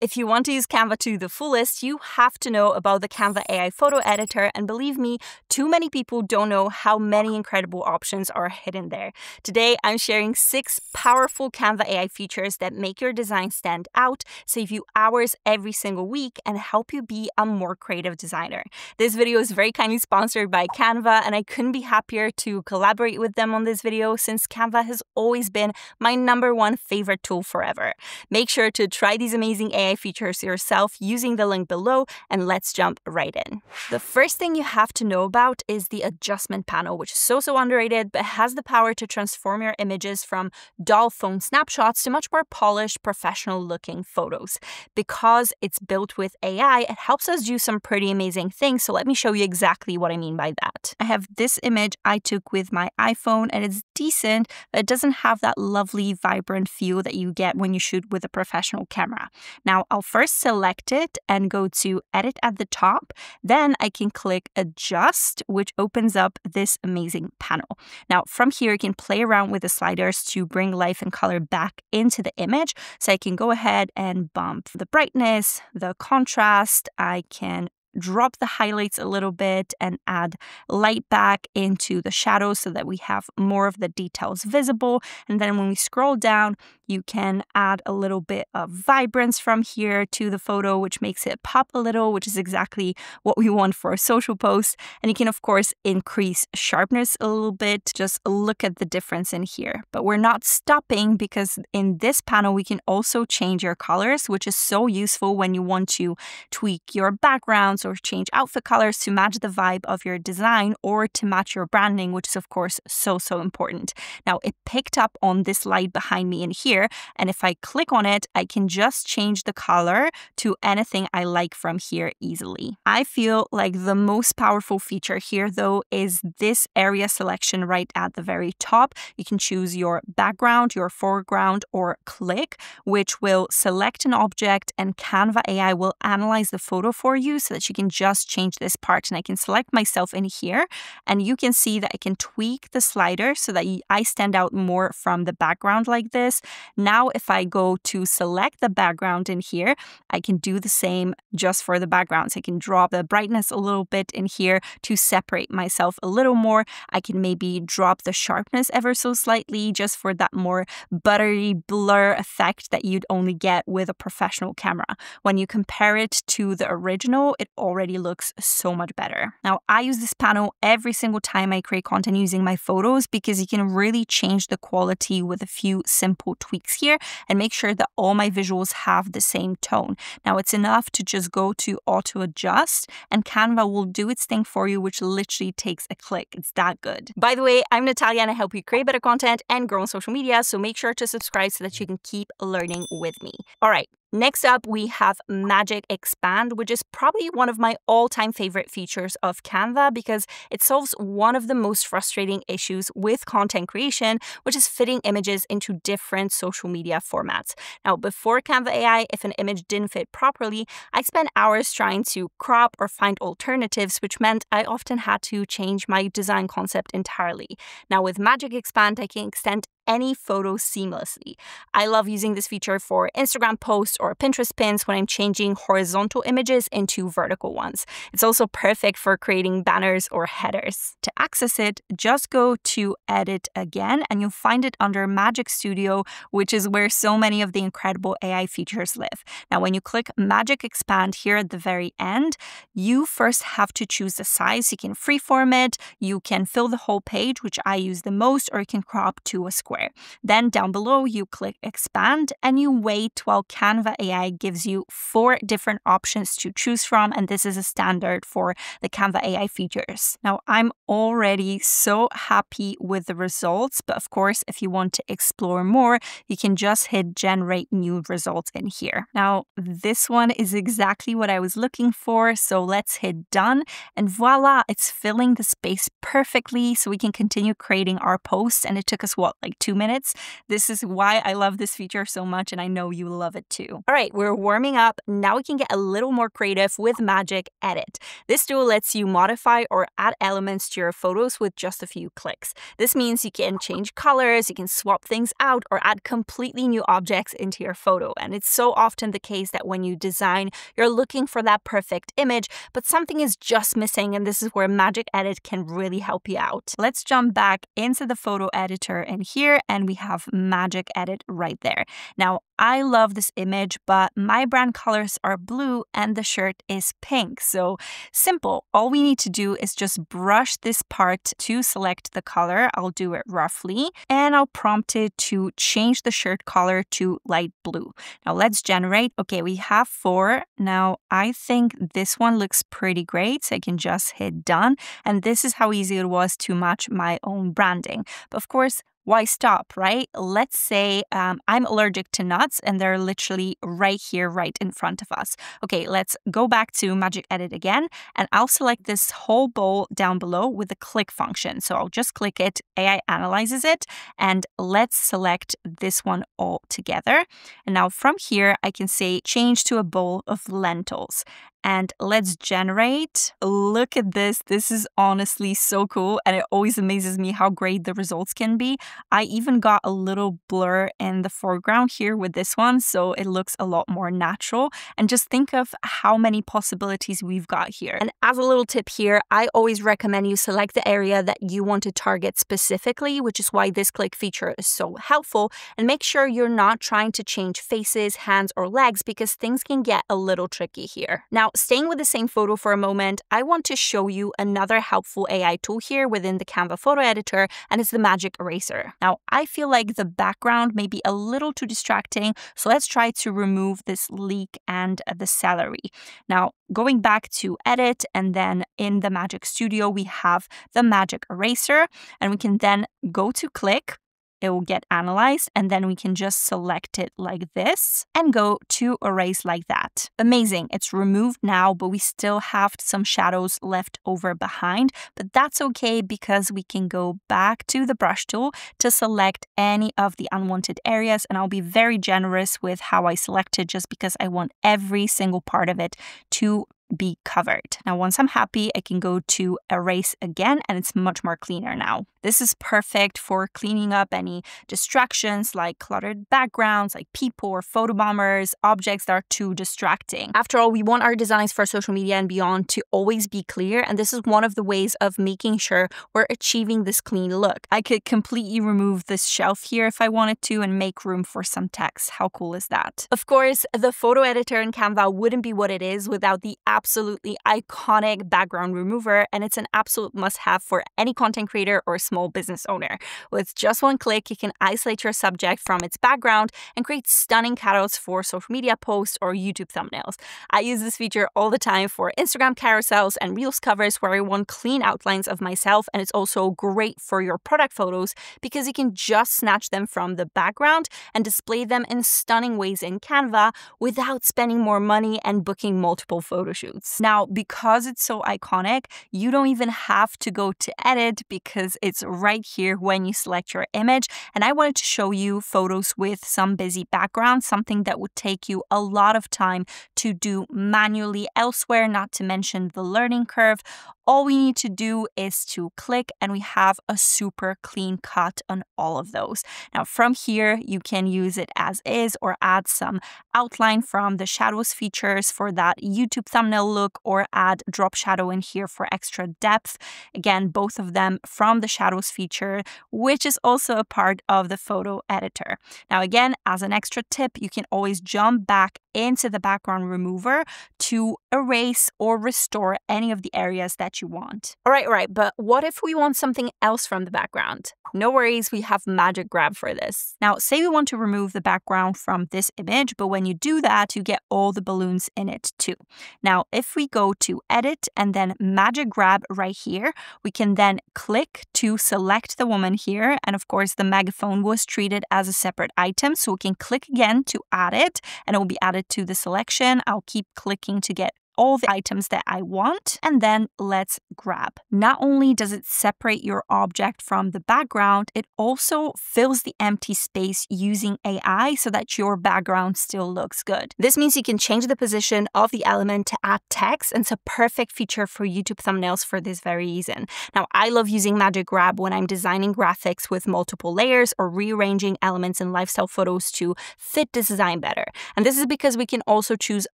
If you want to use Canva to the fullest, you have to know about the Canva AI photo editor. And believe me, too many people don't know how many incredible options are hidden there. Today, I'm sharing six powerful Canva AI features that make your design stand out, save you hours every single week, and help you be a more creative designer. This video is very kindly sponsored by Canva, and I couldn't be happier to collaborate with them on this video since Canva has always been my number one favorite tool forever. Make sure to try these amazing AI features yourself using the link below, and let's jump right in. The first thing you have to know about is the adjustment panel, which is so, so underrated, but has the power to transform your images from dull phone snapshots to much more polished, professional looking photos. Because it's built with AI, it helps us do some pretty amazing things. So let me show you exactly what I mean by that. I have this image I took with my iPhone, and it's decent, but it doesn't have that lovely, vibrant feel that you get when you shoot with a professional camera. Now, I'll first select it and go to edit at the top. Then I can click adjust, which opens up this amazing panel. Now from here, you can play around with the sliders to bring life and color back into the image. So I can go ahead and bump the brightness, the contrast. I can drop the highlights a little bit and add light back into the shadows so that we have more of the details visible. And then when we scroll down, you can add a little bit of vibrance from here to the photo, which makes it pop a little, which is exactly what we want for a social post. And you can, of course, increase sharpness a little bit. Just look at the difference in here. But we're not stopping because in this panel, we can also change your colors, which is so useful when you want to tweak your backgrounds or change outfit colors to match the vibe of your design or to match your branding, which is, of course, so, so important. Now, it picked up on this light behind me in here. And if I click on it, I can just change the color to anything I like from here easily. I feel like the most powerful feature here though is this area selection right at the very top. You can choose your background, your foreground, or click, which will select an object and Canva AI will analyze the photo for you so that you can just change this part. And I can select myself in here and you can see that I can tweak the slider so that I stand out more from the background like this. Now, if I go to select the background in here, I can do the same just for the background. So I can drop the brightness a little bit in here to separate myself a little more. I can maybe drop the sharpness ever so slightly just for that more buttery blur effect that you'd only get with a professional camera. When you compare it to the original, it already looks so much better. Now, I use this panel every single time I create content using my photos because you can really change the quality with a few simple tweaks here and make sure that all my visuals have the same tone. Now it's enough to just go to auto adjust and Canva will do its thing for you, which literally takes a click. It's that good. By the way, I'm Natalia and I help you create better content and grow on social media. So make sure to subscribe so that you can keep learning with me. All right, Next up, we have Magic Expand, which is probably one of my all time favorite features of Canva because it solves one of the most frustrating issues with content creation, which is fitting images into different social media formats. Now, before Canva AI, if an image didn't fit properly, I spent hours trying to crop or find alternatives, which meant I often had to change my design concept entirely. Now, with Magic Expand, I can extend any photo seamlessly. I love using this feature for Instagram posts or Pinterest pins when I'm changing horizontal images into vertical ones. It's also perfect for creating banners or headers. To access it, just go to Edit again and you'll find it under Magic Studio, which is where so many of the incredible AI features live. Now, when you click Magic Expand here at the very end, you first have to choose the size. You can freeform it, you can fill the whole page, which I use the most, or you can crop to a square software. Then down below, you click expand and you wait while Canva AI gives you four different options to choose from. And this is a standard for the Canva AI features. Now, I'm already so happy with the results, but of course, if you want to explore more, you can just hit generate new results in here. Now, this one is exactly what I was looking for. So let's hit done and voila, it's filling the space perfectly so we can continue creating our posts. And it took us what, like two two minutes. This is why I love this feature so much, and I know you love it too. All right, we're warming up. Now we can get a little more creative with Magic Edit. This tool lets you modify or add elements to your photos with just a few clicks. This means you can change colors, you can swap things out, or add completely new objects into your photo. And it's so often the case that when you design, you're looking for that perfect image, but something is just missing, and this is where Magic Edit can really help you out. Let's jump back into the photo editor and here, and we have Magic Edit right there. Now, I love this image, but my brand colors are blue and the shirt is pink. So simple. All we need to do is just brush this part to select the color. I'll do it roughly and I'll prompt it to change the shirt color to light blue. Now let's generate. Okay, we have four. Now I think this one looks pretty great. So I can just hit done. And this is how easy it was to match my own branding. But of course, why stop, right? Let's say um, I'm allergic to nuts and they're literally right here, right in front of us. Okay, let's go back to Magic Edit again and I'll select this whole bowl down below with the click function. So I'll just click it, AI analyzes it, and let's select this one all together. And now from here, I can say change to a bowl of lentils and let's generate. Look at this. This is honestly so cool. And it always amazes me how great the results can be. I even got a little blur in the foreground here with this one. So it looks a lot more natural. And just think of how many possibilities we've got here. And as a little tip here, I always recommend you select the area that you want to target specifically, which is why this click feature is so helpful. And make sure you're not trying to change faces, hands, or legs because things can get a little tricky here. Now, now, staying with the same photo for a moment, I want to show you another helpful AI tool here within the Canva photo editor, and it's the Magic Eraser. Now, I feel like the background may be a little too distracting, so let's try to remove this leek and the celery. Now, going back to edit and then in the Magic Studio, we have the Magic Eraser, and we can then go to click it will get analyzed and then we can just select it like this and go to erase like that. Amazing, it's removed now, but we still have some shadows left over behind, but that's okay because we can go back to the brush tool to select any of the unwanted areas and I'll be very generous with how I select it just because I want every single part of it to be covered. Now, once I'm happy, I can go to erase again and it's much more cleaner now. This is perfect for cleaning up any distractions like cluttered backgrounds, like people or photo bombers, objects that are too distracting. After all, we want our designs for social media and beyond to always be clear, and this is one of the ways of making sure we're achieving this clean look. I could completely remove this shelf here if I wanted to and make room for some text. How cool is that? Of course, the photo editor in Canva wouldn't be what it is without the absolutely iconic background remover, and it's an absolute must have for any content creator or small business owner. With just one click, you can isolate your subject from its background and create stunning cutouts for social media posts or YouTube thumbnails. I use this feature all the time for Instagram carousels and Reels covers where I want clean outlines of myself, and it's also great for your product photos because you can just snatch them from the background and display them in stunning ways in Canva without spending more money and booking multiple photo shoots shoots. Now, because it's so iconic, you don't even have to go to edit because it's right here when you select your image. And I wanted to show you photos with some busy background, something that would take you a lot of time to do manually elsewhere, not to mention the learning curve. All we need to do is to click and we have a super clean cut on all of those. Now from here, you can use it as is or add some outline from the shadows features for that YouTube thumbnail look or add drop shadow in here for extra depth. Again, both of them from the shadows feature, which is also a part of the photo editor. Now again, as an extra tip, you can always jump back into the background remover to erase or restore any of the areas that you want. All right, all right, but what if we want something else from the background? No worries, we have Magic Grab for this. Now, say we want to remove the background from this image, but when you do that, you get all the balloons in it too. Now, if we go to Edit and then Magic Grab right here, we can then click to select the woman here. And of course, the megaphone was treated as a separate item, so we can click again to add it, and it will be added to the selection. I'll keep clicking to get all the items that I want, and then let's grab. Not only does it separate your object from the background, it also fills the empty space using AI so that your background still looks good. This means you can change the position of the element to add text, and it's a perfect feature for YouTube thumbnails for this very reason. Now, I love using Magic Grab when I'm designing graphics with multiple layers or rearranging elements in lifestyle photos to fit this design better. And this is because we can also choose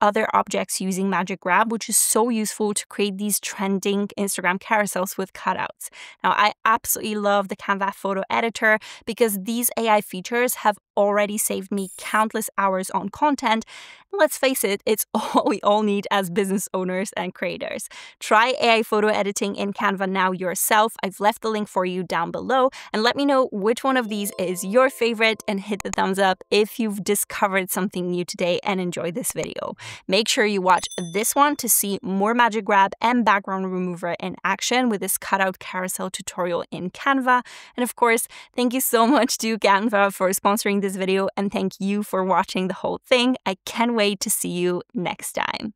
other objects using Magic Grab, which is so useful to create these trending Instagram carousels with cutouts. Now, I absolutely love the Canva photo editor because these AI features have already saved me countless hours on content. let's face it, it's all we all need as business owners and creators. Try AI photo editing in Canva now yourself. I've left the link for you down below and let me know which one of these is your favorite and hit the thumbs up if you've discovered something new today and enjoyed this video. Make sure you watch this one to see more Magic Grab and background remover in action with this cutout carousel tutorial in Canva. And of course, thank you so much to Canva for sponsoring this video and thank you for watching the whole thing. I can't wait to see you next time.